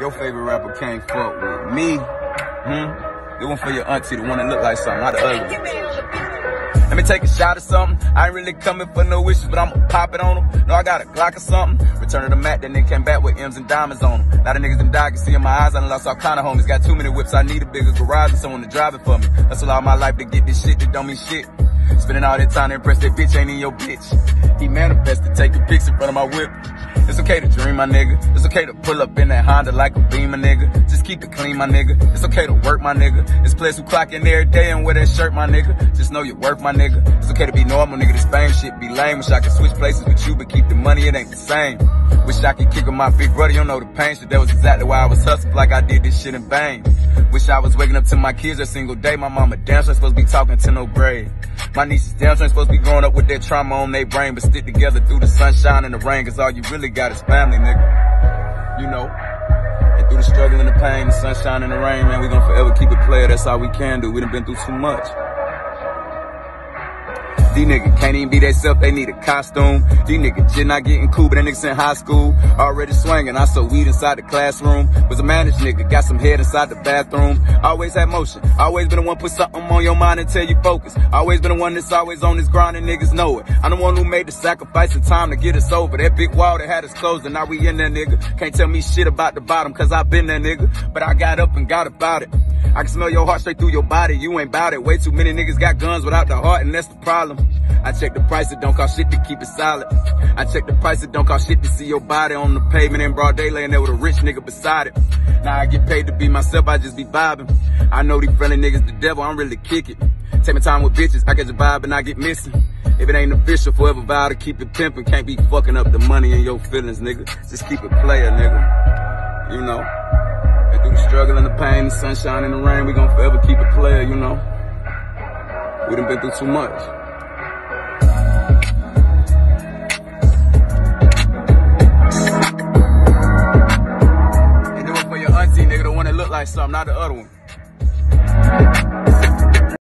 Your favorite rapper can't fuck with me. Hmm? The one for your auntie, the one that look like something, not the ugly. Let me take a shot of something. I ain't really coming for no wishes, but I'ma pop it on them. No, I got a Glock or something. Return of the Mack, that nigga came back with M's and diamonds on them. Now the niggas done died, can see in my eyes, I done lost all kind of homies. Got too many whips, I need a bigger garage and someone to drive it for me. Hustle all my life to get this shit that don't mean shit. Spending all that time to impress that bitch ain't in your bitch. He manifested, taking pics in front of my whip. It's okay to dream, my nigga. It's okay to pull up in that Honda like a beamer, nigga. Keep it clean, my nigga. It's okay to work, my nigga. It's players who clock in every day and wear that shirt, my nigga. Just know your worth, my nigga. It's okay to be normal, nigga. This fame shit be lame. Wish I could switch places with you, but keep the money, it ain't the same. Wish I could kick with my big brother, you don't know the pain shit. That was exactly why I was hustling like I did this shit in vain. Wish I was waking up to my kids every single day. My mama damn sure supposed to be talking to no grave. My nieces damn sure supposed to be growing up with that trauma on their brain, but stick together through the sunshine and the rain, cause all you really got is family, nigga. You know? Through the struggle and the pain, the sunshine and the rain, man, we gonna forever keep it player. That's all we can do. We done been through too much. These niggas can't even be they self, they need a costume. These niggas just not getting cool, but that niggas in high school. Already swinging, I saw weed inside the classroom. Was a managed nigga, got some head inside the bathroom. Always had motion, always been the one put something on your mind until you focus. Always been the one that's always on this grind and niggas know it. I'm the one who made the sacrifice of time to get us over. That big wall that had us closed and now we in there nigga. Can't tell me shit about the bottom cause I been there nigga. But I got up and got about it. I can smell your heart straight through your body. You ain't bout it. Way too many niggas got guns without the heart, and that's the problem. I check the price, it don't cost shit to keep it solid. I check the price, it don't cost shit to see your body on the pavement in broad daylight, and there with a rich nigga beside it. Now I get paid to be myself, I just be vibing. I know these friendly niggas the devil, I'm really kick it. Take my time with bitches, I catch a vibe and I get missing. If it ain't official, forever vow to keep it pimping. Can't be fucking up the money and your feelings, nigga. Just keep it player, nigga. You know. And through the struggle and the pain, the sunshine and the rain, we gon' forever keep it player, you know. We done been through too much. Nigga, the one that look like something, not the other one.